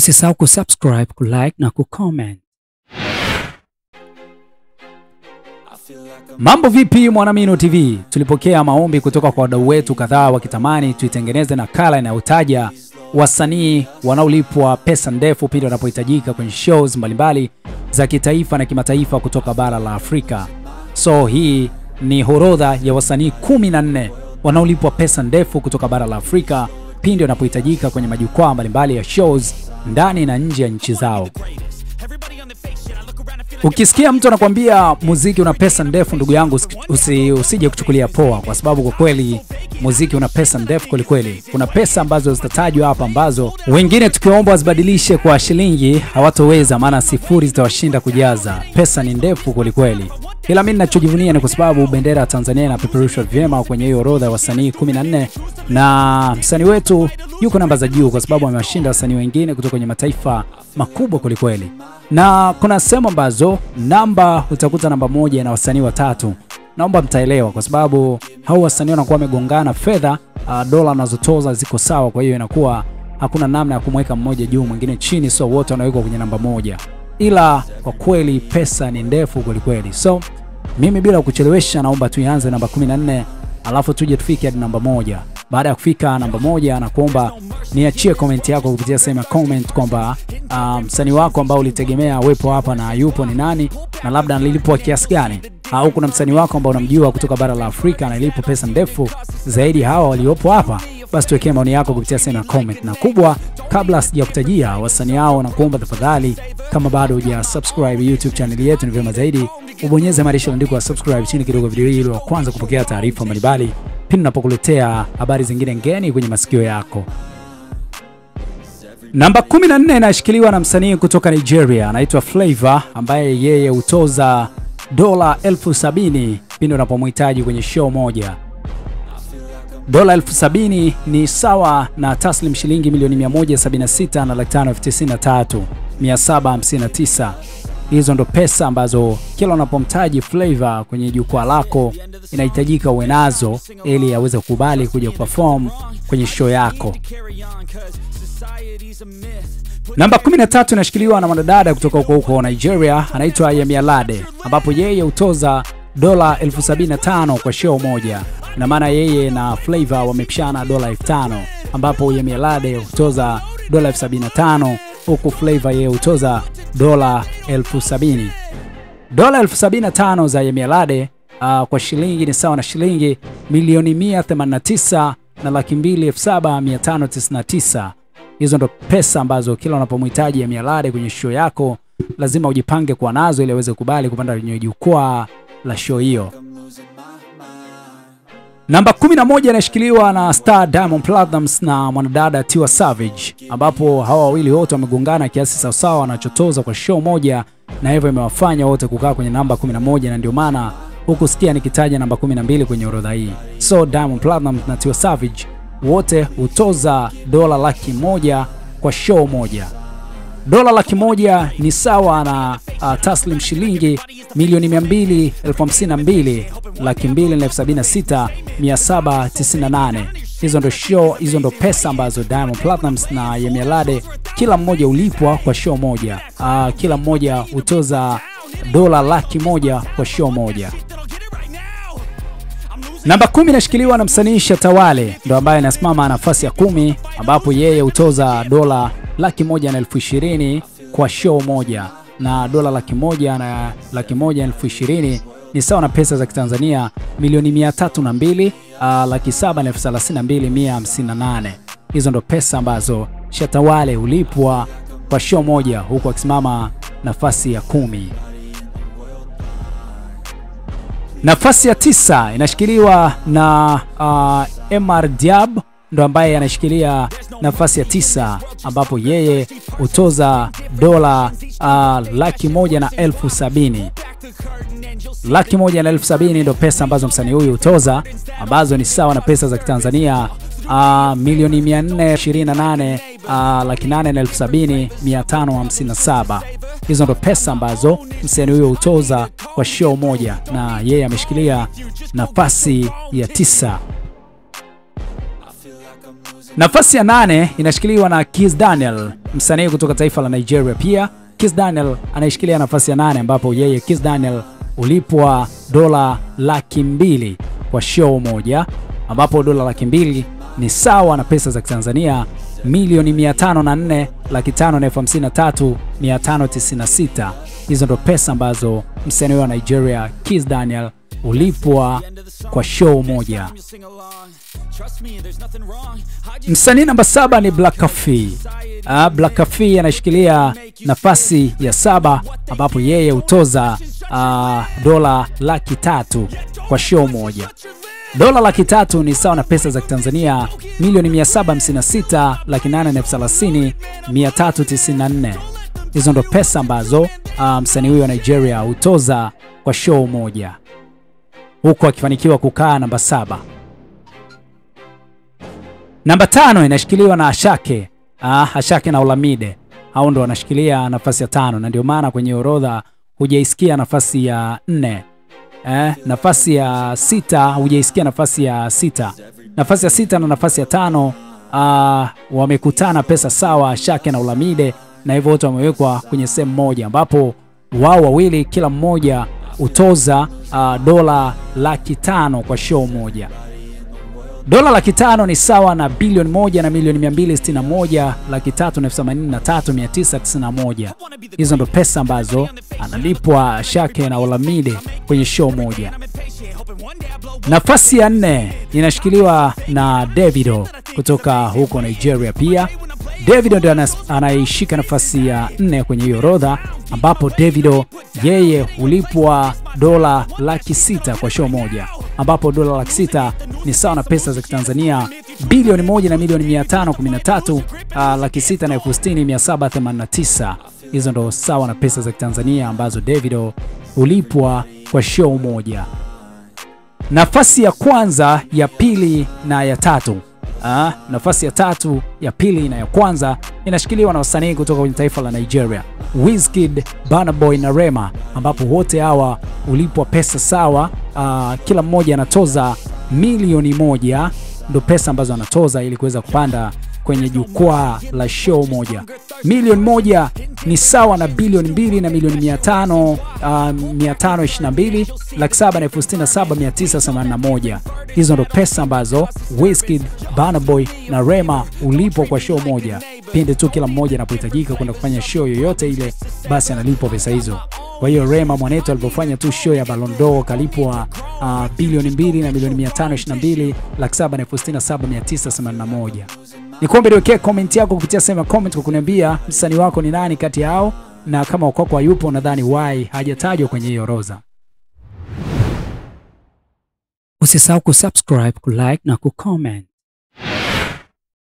Usisahau kusubscribe, kulike na kucomment. Mambo vipi Mwanamino TV? Tulipokea maombi kutoka kwa wadau wetu kadhaa wakitamani tuitengeneze nakala inayotaja wasanii wanaolipwa pesa ndefu pindi wanapohitajika kwenye shows mbalimbali za kitaifa na kimataifa kutoka bara la Afrika. So hii ni horodha ya wasanii 14 wanaolipwa pesa ndefu kutoka bara la Afrika pindi wanapohitajika kwenye majukwaa mbalimbali ya shows ndani na nje ya nchi zao. Ukisikia mtu anakuambia muziki una pesa ndefu, ndugu yangu, usi, usije kuchukulia poa, kwa sababu kwa kweli muziki una pesa ndefu kwelikweli. Kuna pesa ambazo zitatajwa hapa ambazo wengine tukiwaomba wazibadilishe kwa shilingi hawatoweza, maana sifuri zitawashinda kujaza. Pesa ni ndefu kwelikweli, ila mi ninachojivunia ni kwa sababu bendera ya Tanzania inapeperushwa vyema kwenye hiyo orodha ya wasanii 14 na msanii wetu yuko namba za juu kwa sababu amewashinda wasanii wengine kutoka kwenye mataifa makubwa kwelikweli. Na kuna sehemu ambazo namba utakuta namba moja na wasanii watatu. Naomba mtaelewa, kwa sababu hao wasanii wanakuwa wamegongana fedha, uh, dola anazotoza ziko sawa, kwa hiyo inakuwa hakuna namna ya kumweka mmoja juu mwingine chini, so wote wanawekwa kwenye namba moja, ila kwa kweli pesa ni ndefu kwelikweli. So mimi bila kuchelewesha, naomba tuianze namba 14 alafu tuje tufike hadi namba moja. Baada ya kufika namba moja, na kuomba niachie komenti yako kupitia sehemu ya comment kwamba msanii um, wako ambao ulitegemea awepo hapa na yupo ni nani, na labda nilipwa kiasi gani, au kuna msanii wako ambao unamjua kutoka bara la Afrika na ilipo pesa ndefu zaidi hawa waliopo hapa, basi tuwekee maoni yako kupitia sehemu ya comment. Na kubwa, kabla sijakutajia wasanii hao, na kuomba tafadhali, kama bado huja subscribe YouTube channel yetu, ni vyema zaidi ubonyeze maandishi yaliyoandikwa subscribe chini kidogo video hii, ili wa kwanza kupokea taarifa mbalimbali pindi napokuletea habari zingine ngeni kwenye masikio yako. Namba 14 inashikiliwa na msanii kutoka Nigeria anaitwa Flavor ambaye yeye hutoza dola elfu sabini pindi unapomhitaji kwenye show moja. Dola elfu sabini ni sawa na taslim shilingi milioni 176 na laki tano elfu tisini na tatu mia saba hamsini na tisa. Hizo ndo pesa ambazo kila unapomtaji Flavor kwenye jukwaa lako inahitajika uwe nazo ili aweze kukubali kuja perform kwenye show yako. Namba 13 inashikiliwa na mwanadada kutoka huko huko Nigeria anaitwa Yemi Alade, ambapo yeye hutoza dola elfu sabini na tano kwa show moja. na maana yeye na Flavor wamepishana dola elfu tano ambapo Yemi Alade hutoza dola elfu sabini na tano huku Flavor yeye hutoza dola elfu sabini. Dola elfu sabini na tano za Yemi Alade uh, kwa shilingi ni sawa na shilingi milioni 189 na laki mbili elfu saba mia tano tisini na tisa. Hizo ndo pesa ambazo kila unapomhitaji Yemi Alade kwenye show yako lazima ujipange kuwa nazo ili aweze kubali kupanda kwenye jukwaa la show hiyo. Namba 11 inashikiliwa na star Diamond Platnumz na mwanadada Tiwa Savage, ambapo hawa wawili wote wamegongana kiasi sawasawa wanachotoza kwa show moja, na hivyo imewafanya wote kukaa kwenye namba 11, na ndio maana hukusikia nikitaja namba 12 kwenye orodha hii. So Diamond Platnumz na Tiwa Savage wote hutoza dola laki moja kwa show moja. Dola laki moja ni sawa na uh, taslim shilingi milioni mia mbili elfu hamsini na mbili laki mbili na elfu sabini na sita mia saba tisini na nane. Hizo ndo show, hizo ndo pesa ambazo Diamond Platnumz na Yemi Alade kila mmoja ulipwa kwa show moja. Uh, kila mmoja hutoza dola laki moja kwa show moja. Namba kumi inashikiliwa na msanii Shatawale ndo ambaye anasimama nafasi ya kumi ambapo yeye hutoza dola laki moja na elfu ishirini kwa show moja, na dola laki moja na laki moja elfu ishirini ni sawa na pesa za Kitanzania milioni mia tatu na mbili uh, laki saba na elfu thelathini na mbili mia hamsini na nane. Hizo ndo pesa ambazo Shatawale hulipwa kwa show moja huku akisimama nafasi ya kumi. Nafasi ya tisa inashikiliwa na uh, Emar Diab ndo ambaye anashikilia nafasi ya tisa ambapo yeye hutoza dola uh, laki moja na elfu sabini. Laki moja na elfu sabini ndo pesa ambazo msanii huyu hutoza ambazo ni sawa na pesa za Kitanzania uh, milioni 428 uh, laki nane na elfu sabini mia tano hamsini na saba. Hizo ndo pesa ambazo msanii huyo hutoza kwa show moja, na yeye ameshikilia nafasi ya tisa. Nafasi ya nane inashikiliwa na Kiss Daniel, msanii kutoka taifa la Nigeria. Pia Kiss Daniel anaishikilia nafasi ya nane, ambapo yeye Kiss Daniel ulipwa dola laki mbili kwa show moja, ambapo dola laki mbili ni sawa na pesa za Kitanzania milioni 504 laki na elfu hamsini na tatu mia tano tisini na sita. Hizo ndo pesa ambazo msanii wa Nigeria Kiss Daniel ulipwa kwa show moja. Msanii namba saba ni Black Coffee. Uh, Black Coffee anashikilia nafasi ya saba ambapo yeye hutoza uh, dola laki tatu kwa show moja. Dola laki tatu ni sawa na pesa za Kitanzania milioni 756 laki nane na elfu thelathini mia tatu tisini na nne. Hizo ndo pesa ambazo uh, msanii huyo wa Nigeria hutoza kwa show moja, huku akifanikiwa kukaa namba saba. Namba tano inashikiliwa na Ashake. Ah, Ashake na Olamide hao ndo wanashikilia nafasi ya tano, na ndio maana kwenye orodha hujaisikia nafasi ya nne. Eh, nafasi ya sita hujaisikia nafasi ya sita. Nafasi ya sita na nafasi ya tano ah, wamekutana pesa sawa, Ashake na Olamide, na hivyo wote wamewekwa kwenye sehemu moja, ambapo wao wawili kila mmoja utoza uh, dola laki tano kwa show moja. Dola laki tano ni sawa na bilioni moja na milioni 261 laki tatu na elfu themanini na tatu mia tisa tisini na moja. Hizo ndo pesa ambazo analipwa Shake na Olamide kwenye show moja. Nafasi ya nne inashikiliwa na Davido kutoka huko Nigeria. Pia Davido ndio anaishika nafasi ya nne kwenye hiyo orodha, ambapo Davido yeye hulipwa dola laki sita kwa show moja, ambapo dola laki sita ni sawa na pesa za Kitanzania bilioni moja na milioni mia tano kumi na tatu uh, laki sita na elfu sitini mia saba themanini na tisa. Hizo ndo sawa na pesa za Kitanzania ambazo Davido hulipwa kwa show moja. Nafasi ya kwanza, ya pili na ya tatu Ah, nafasi ya tatu, ya pili na ya kwanza inashikiliwa na wasanii kutoka kwenye taifa la Nigeria, Wizkid, Burna Boy na Rema, ambapo wote hawa ulipwa pesa sawa. Aa, kila mmoja anatoza milioni moja, ndo pesa ambazo anatoza ili kuweza kupanda kwenye jukwaa la show moja. Milioni moja ni sawa na bilioni mbili na milioni mia tano uh, mia tano ishirini na mbili laki saba na elfu sitini na saba mia tisa themanini na moja. Hizo ndo pesa ambazo Wizkid, Burna Boy na Rema ulipo kwa show moja. Pindi tu kila mmoja anapohitajika kwenda kufanya show yoyote ile, basi analipwa pesa hizo. Kwa hiyo Rema mwanetu alipofanya tu show ya Ballon d'Or kalipwa uh, bilioni mbili na milioni mia tano ishirini na mbili laki saba na elfu sitini na saba mia tisa themanini na moja. Nikuombe niwekee comment yako kupitia sehemu ya comment kwa kuniambia msanii wako ni nani kati yao, na kama ukwako hayupo nadhani why hajatajwa kwenye hiyo orodha. Usisahau kusubscribe, kulike na kucomment.